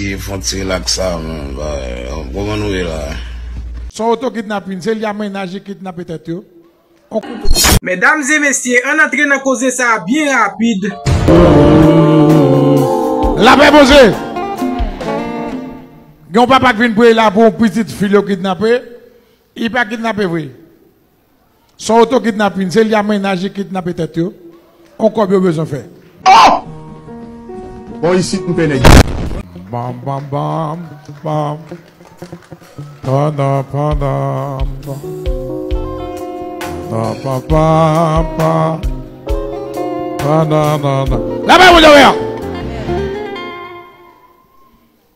ti fonti lak sa man, ba, an koman nou e la. Son oto-kidnapin, se li a menaje kidnap etet yo? Mesdames et messieurs, an atre nan koze sa bien rapide. La pe pose! Gyon pa pak vin pou e la pou pitit filo kidnapè, i pa kidnapè vwe. Son oto-kidnapin, se li a menaje kidnap etet yo, an kob yo bezon fe. Oh! Bon, ici, nous pénétrons. Bam bam bam bam. Pada pada bam. Da pa pa pa. Da da da da. La paix vous ouvert.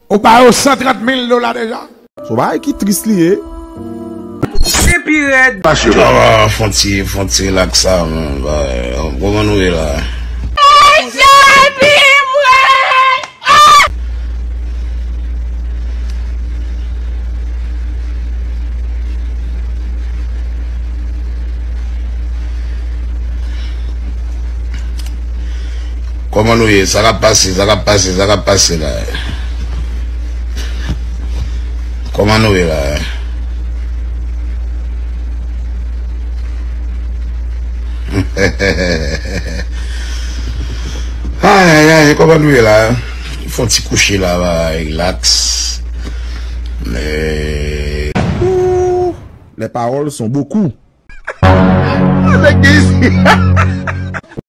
Ou pas 130 000 dollars déjà. So, ba, ki trist li, eh? Et puis red. Ba, fon ti, fon ti relak sa, man. Ba, koman nou e la? Koman nou e? Sa ka pase, sa ka pase, sa ka pase la. Koman nou e la? Ay, ay, ay, koman nou e la? Fon ti kouche la, ba, relax. Me... Les paroles sont beaucoup.